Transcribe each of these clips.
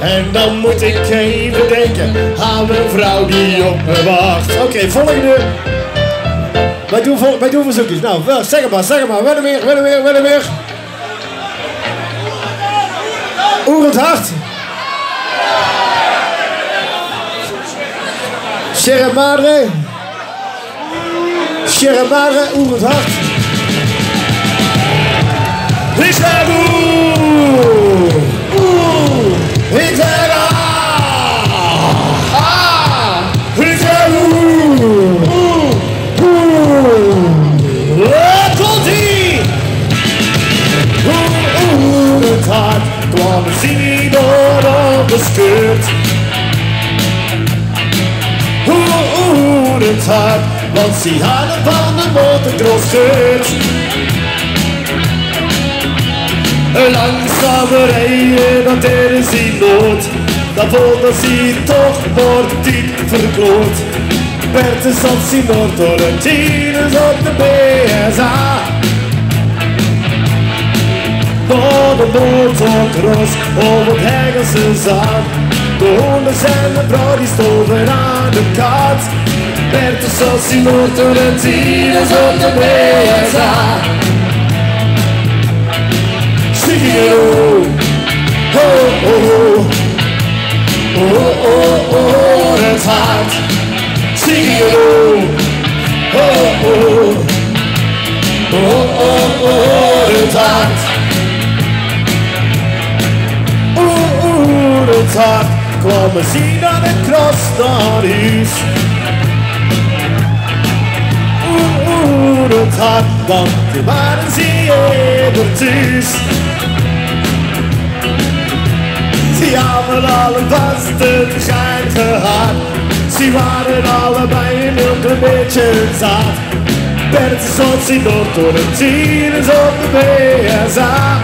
En dan moet ik even denken aan mijn vrouw die op me wacht. Oké, volgende. Wij doen, wij doen verzoekjes. Nou, wel, zeg maar, zeg maar. Wel weer, wel weer, wel weer. Oerend hart. Sierra Madre. Sierra Madre, oerend hart. Door de skirt. Oeh, oeh, het hart, want ze hadden van de motocross shirt. Langzaam rijden, dat deden ze nooit. Dan voelde ze toch wordt dit verkloot. Bertus zat ze door de tieners op de BSA. De motocross, over het hengelse zand. De honden en de vrouw die stoven aan de kaart. Bertus zat ze nog door de tieners op de BSA. Ziggy-o, hart zien aan het kras naar huis. Oeh het hart, want die waren ze eerder thuis. Ze hadden alle vast het gein gehad. Ze waren allebei een heel beetje zat. Zat ze nog door de tieners op de BSA.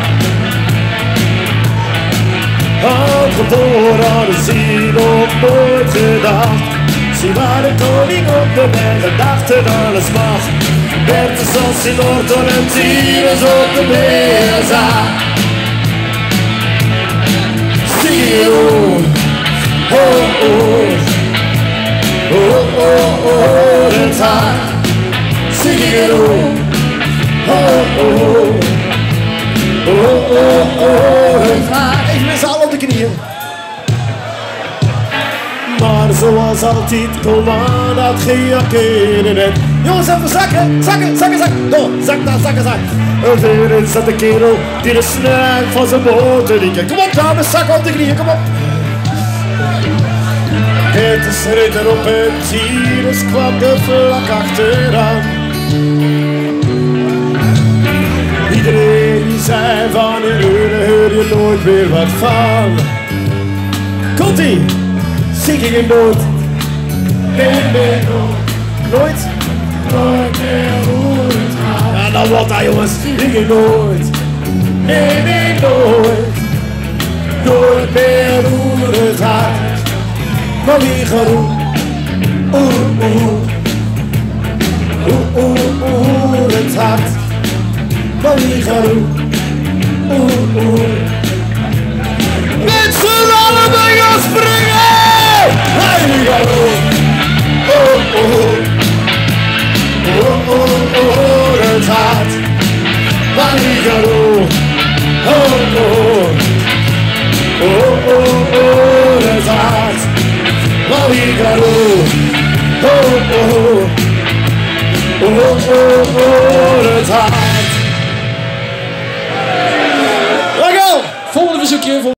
Al geboren hadden ze nog nooit gedacht. Ze waren koning op de berg en dachten alles mag. Bert zat ze Maar zoals altijd, kom aan dat gejakkeren net. Jongens, even zakken, zakken, zakken, zakken. Door, zak daar, zakken, zak. En weer is dat de kerel die de snack van zijn motor liet. Kom op, dames, zak op de knieën, kom op. Het is ridder op het Tyrus kwam de vlak achteraan. Iedereen die zei van in Eulen hoor je nooit meer wat van. Komt-ie! Zing ik hem nooit? Nee, nee, nooit. Nooit meer hoe het gaat. Ja, nou wat daar jongens, ik nooit. Nee, nee, nooit. Nooit meer hoe het gaat. Maar wie gaat doen? Oeh, oeh. Oeh, oeh, oeh, het hart. Maar wie gaat ouvir. Oh, oh, Volgende verzoekje.